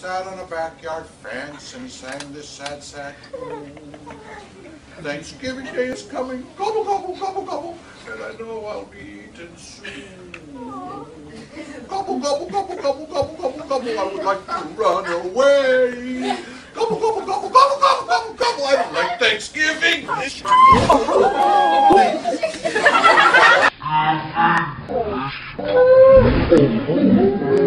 Sat on a backyard fence and sang this sad, sack. Thanksgiving Day is coming, gobble, gobble, gobble, gobble, and I know I'll be eaten soon. Gobble, gobble, gobble, gobble, gobble, gobble, gobble, I would like to run away. Gobble, gobble, gobble, gobble, gobble, gobble, gobble, I don't like Thanksgiving. Thanksgiving.